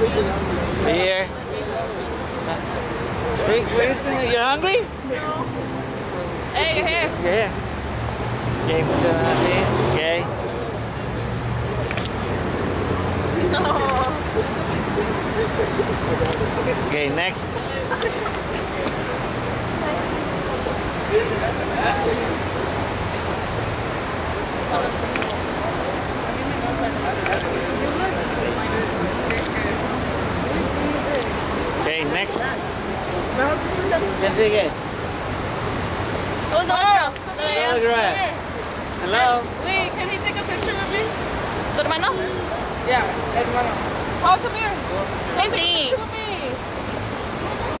Here. Wait, wait, you're hungry? No. Hey, you're here. Yeah. Okay, put that on. Okay. No. Okay, next. Okay, next. Yes, again. Who's the other girl? Telegram. Hello. Wait, can he take a picture with me? Tu hermano? Yeah, hermano. Oh, come here. Same thing.